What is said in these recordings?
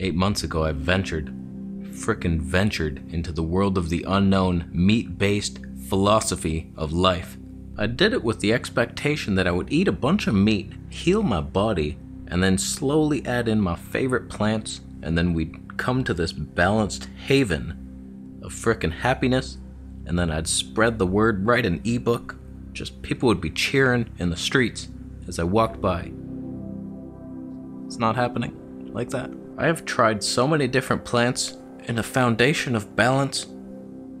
Eight months ago, I ventured, frickin' ventured into the world of the unknown, meat based philosophy of life. I did it with the expectation that I would eat a bunch of meat, heal my body, and then slowly add in my favorite plants, and then we'd come to this balanced haven of frickin' happiness, and then I'd spread the word, write an ebook. Just people would be cheering in the streets as I walked by. It's not happening like that. I have tried so many different plants in a foundation of balance,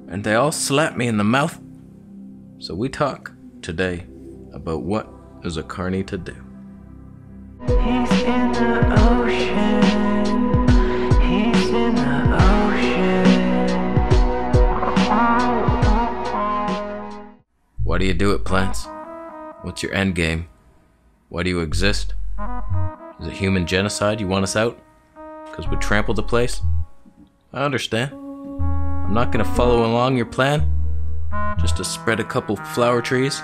and they all slap me in the mouth. So we talk today about what is a carny to do. He's in the ocean. He's in the ocean. Why do you do it, plants? What's your end game? Why do you exist? Is it human genocide you want us out? Because we trampled the place? I understand. I'm not gonna follow along your plan. Just to spread a couple flower trees,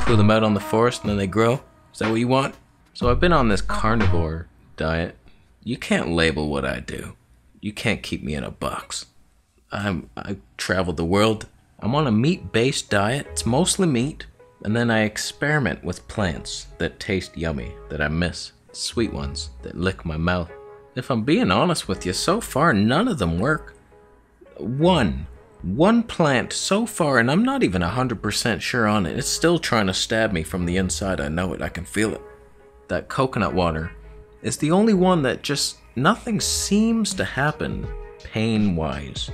put them out on the forest, and then they grow. Is that what you want? So I've been on this carnivore diet. You can't label what I do. You can't keep me in a box. I'm I traveled the world. I'm on a meat-based diet. It's mostly meat, and then I experiment with plants that taste yummy that I miss, sweet ones that lick my mouth. If I'm being honest with you, so far none of them work. One, one plant so far, and I'm not even 100% sure on it. It's still trying to stab me from the inside. I know it, I can feel it. That coconut water is the only one that just nothing seems to happen pain wise.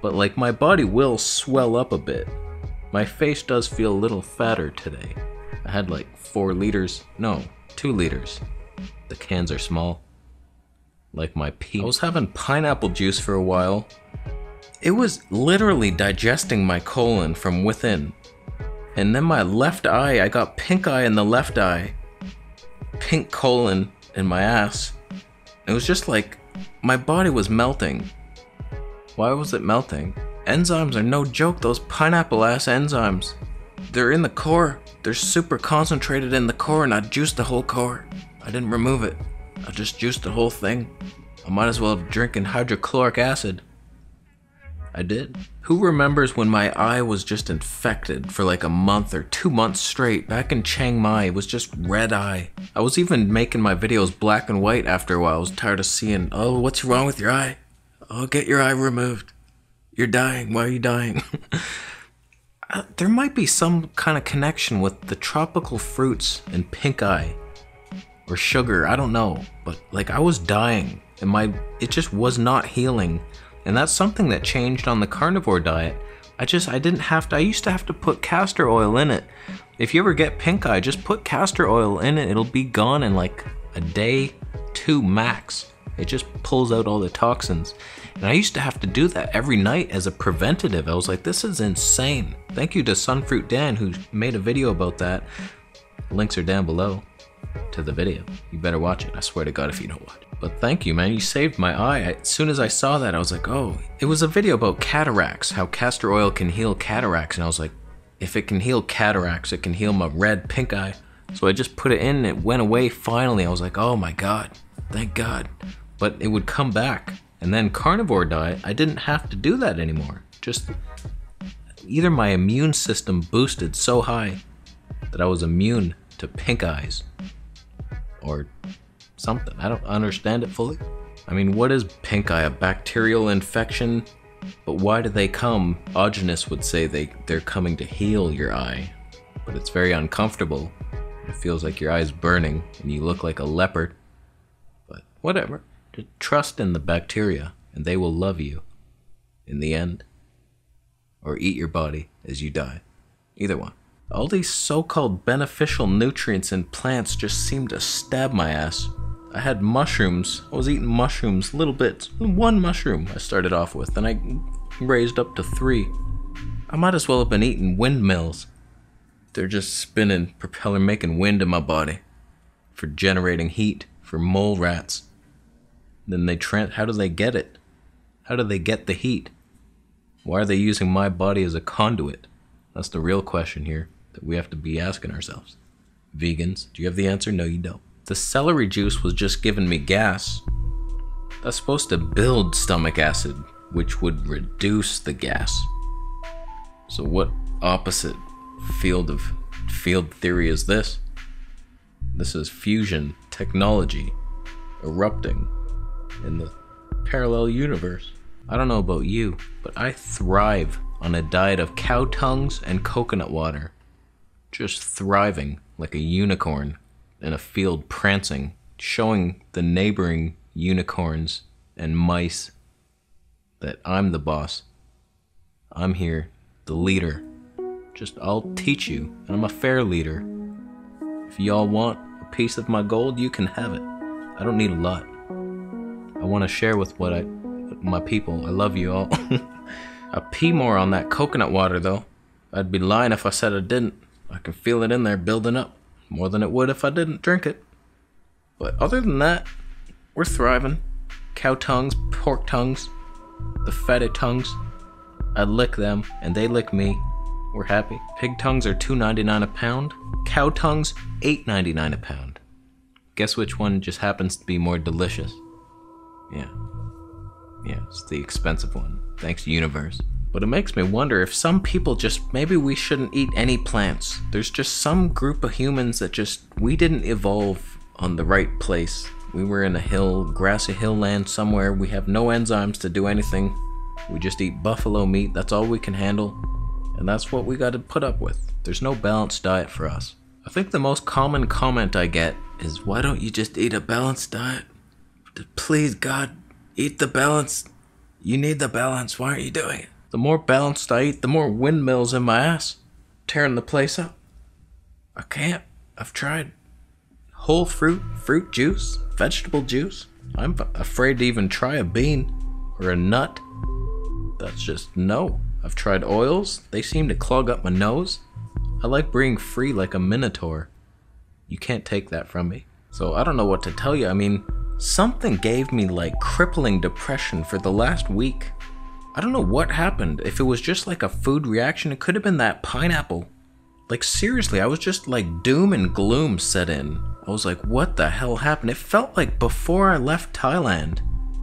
But like my body will swell up a bit. My face does feel a little fatter today. I had like four liters, no, two liters. The cans are small. Like my pee. I was having pineapple juice for a while. It was literally digesting my colon from within. And then my left eye, I got pink eye in the left eye, pink colon in my ass. It was just like my body was melting. Why was it melting? Enzymes are no joke, those pineapple ass enzymes. They're in the core. They're super concentrated in the core, and I juiced the whole core. I didn't remove it. I just juiced the whole thing. I might as well have drinking hydrochloric acid. I did. Who remembers when my eye was just infected for like a month or two months straight back in Chiang Mai? It was just red eye. I was even making my videos black and white after a while. I was tired of seeing, oh, what's wrong with your eye? Oh, get your eye removed. You're dying. Why are you dying? Uh, there might be some kind of connection with the tropical fruits and pink eye or sugar. I don't know. But like I was dying and my it just was not healing. And that's something that changed on the carnivore diet. I just I didn't have to I used to have to put castor oil in it. If you ever get pink eye, just put castor oil in it. It'll be gone in like a day, two max. It just pulls out all the toxins. And I used to have to do that every night as a preventative. I was like, this is insane. Thank you to Sunfruit Dan who made a video about that. Links are down below to the video. You better watch it. I swear to God if you don't watch. But thank you, man. You saved my eye. I, as soon as I saw that, I was like, oh. It was a video about cataracts, how castor oil can heal cataracts. And I was like, if it can heal cataracts, it can heal my red pink eye. So I just put it in and it went away finally. I was like, oh my God, thank God. But it would come back. And then carnivore diet, I didn't have to do that anymore. Just either my immune system boosted so high that I was immune to pink eyes or something. I don't understand it fully. I mean, what is pink eye? A bacterial infection? But why do they come? Aajonus would say they, they're coming to heal your eye, but it's very uncomfortable. It feels like your eye's burning and you look like a leopard. But whatever. Just trust in the bacteria and they will love you in the end. Or eat your body as you die. Either one. All these so called beneficial nutrients in plants just seem to stab my ass. I had mushrooms. I was eating mushrooms, little bits. One mushroom I started off with, and I raised up to three. I might as well have been eating windmills. They're just spinning, propeller making wind in my body for generating heat for mole rats. Then they tran how do they get it? How do they get the heat? Why are they using my body as a conduit? That's the real question here that we have to be asking ourselves. Vegans, do you have the answer? No, you don't. The celery juice was just giving me gas. That's supposed to build stomach acid, which would reduce the gas. So what opposite field of field theory is this? This is fusion technology erupting in the parallel universe. I don't know about you, but I thrive on a diet of cow tongues and coconut water. Just thriving like a unicorn in a field prancing, showing the neighboring unicorns and mice that I'm the boss. I'm here, the leader. Just I'll teach you, and I'm a fair leader. If y'all want a piece of my gold, you can have it. I don't need a lot. I want to share with what I, my people. I love you all. I pee more on that coconut water though. I'd be lying if I said I didn't. I can feel it in there building up more than it would if I didn't drink it. But other than that, we're thriving. Cow tongues, pork tongues, the fetid tongues. I lick them and they lick me. We're happy. Pig tongues are $2.99 a pound. Cow tongues, $8.99 a pound. Guess which one just happens to be more delicious? Yeah. Yeah, it's the expensive one. Thanks, universe. But it makes me wonder if some people just maybe we shouldn't eat any plants. There's just some group of humans that just we didn't evolve on the right place. We were in a hill, grassy hill land somewhere. We have no enzymes to do anything. We just eat buffalo meat. That's all we can handle. And that's what we got to put up with. There's no balanced diet for us. I think the most common comment I get is why don't you just eat a balanced diet? Please, God, eat the balance. You need the balance. Why aren't you doing it? The more balanced I eat, the more windmills in my ass, tearing the place up. I can't. I've tried. Whole fruit, fruit juice, vegetable juice. I'm afraid to even try a bean or a nut. That's just no. I've tried oils, they seem to clog up my nose. I like being free like a minotaur. You can't take that from me. So I don't know what to tell you. I mean, something gave me like crippling depression for the last week. I don't know what happened. If it was just like a food reaction, it could have been that pineapple. Like, seriously, I was just like doom and gloom set in. I was like, what the hell happened? It felt like before I left Thailand.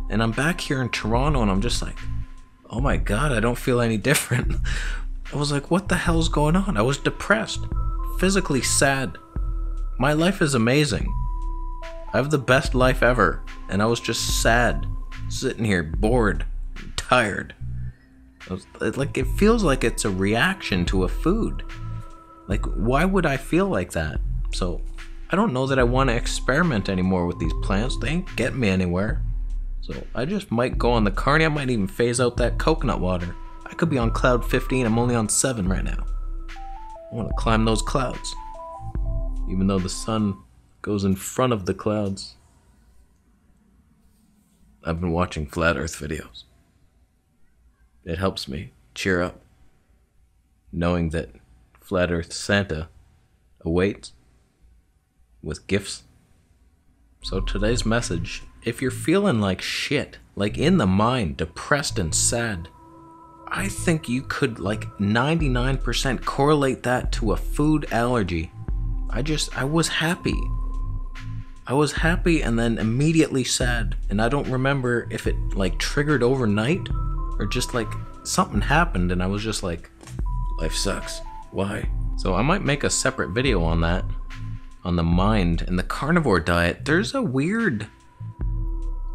And I'm back here in Toronto and I'm just like, oh my god, I don't feel any different. I was like, what the hell's going on? I was depressed, physically sad. My life is amazing. I have the best life ever. And I was just sad, sitting here, bored, tired. Like, it feels like it's a reaction to a food. Like, why would I feel like that? So, I don't know that I want to experiment anymore with these plants. They ain't get me anywhere. So, I just might go on the carny. I might even phase out that coconut water. I could be on cloud 15. I'm only on 7 right now. I want to climb those clouds. Even though the sun goes in front of the clouds. I've been watching flat earth videos. It helps me cheer up knowing that flat earth Santa awaits with gifts. So today's message, if you're feeling like shit, like in the mind, depressed and sad, I think you could like 99% correlate that to a food allergy. I just I was happy. I was happy and then immediately sad, and I don't remember if it like triggered overnight or just like something happened and I was just like life sucks. Why? So I might make a separate video on that on the mind and the carnivore diet. There's a weird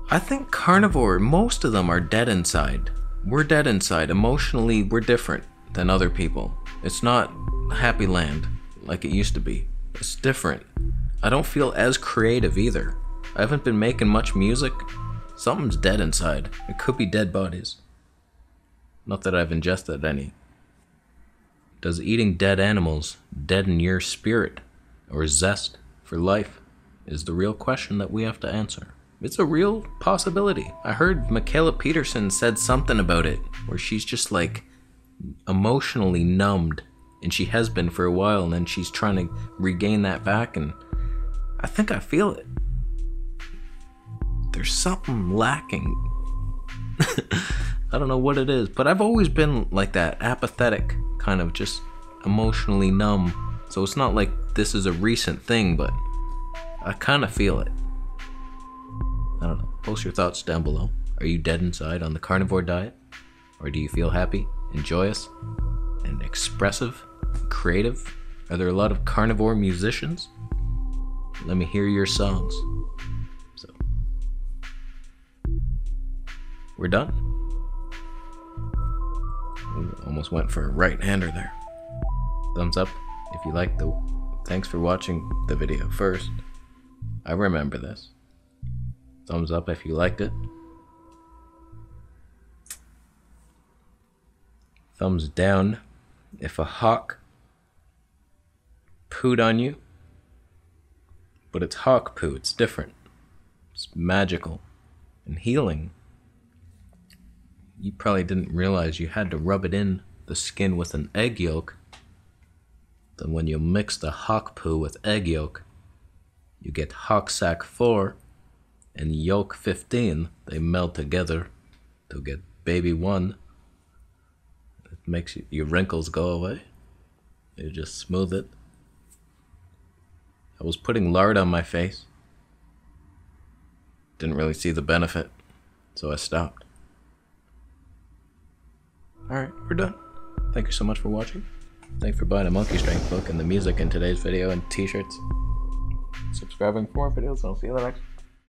I think carnivore, most of them are dead inside. We're dead inside. Emotionally, we're different than other people. It's not happy land like it used to be. It's different. I don't feel as creative either. I haven't been making much music. Something's dead inside. It could be dead bodies. Not that I've ingested any. Does eating dead animals deaden your spirit or zest for life? Is the real question that we have to answer. It's a real possibility. I heard Mikhaila Peterson said something about it where she's just like emotionally numbed and she has been for a while and then she's trying to regain that back and I think I feel it. There's something lacking. I don't know what it is, but I've always been like that, apathetic, kind of just emotionally numb. So it's not like this is a recent thing, but I kind of feel it. I don't know. Post your thoughts down below. Are you dead inside on the carnivore diet? Or do you feel happy and joyous and expressive, and creative? Are there a lot of carnivore musicians? Let me hear your songs. So, we're done. Almost went for a right hander there. Thumbs up if you like the. Thanks for watching the video first. I remember this. Thumbs up if you liked it. Thumbs down if a hawk pooed on you. But it's hawk poo, it's different. It's magical and healing. You probably didn't realize you had to rub it in the skin with an egg yolk. Then, when you mix the hawk poo with egg yolk, you get hawk sack 4 and yolk 15. They meld together to get baby 1 It makes you, your wrinkles go away. You just smooth it. I was putting lard on my face. Didn't really see the benefit, so I stopped. Alright, we're done. Thank you so much for watching. Thanks for buying a Monkey Strength book and the music in today's video and t shirts. Subscribing for more videos, and I'll see you in the next